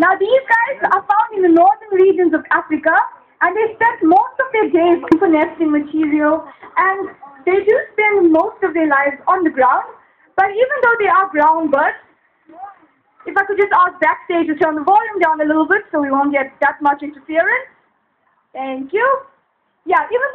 Now these guys are found in the northern regions of Africa and they spend most of their days for nesting material and they do spend most of their lives on the ground. But even though they are ground birds, if I could just ask backstage to turn the volume down a little bit so we won't get that much interference. Thank you. Yeah, even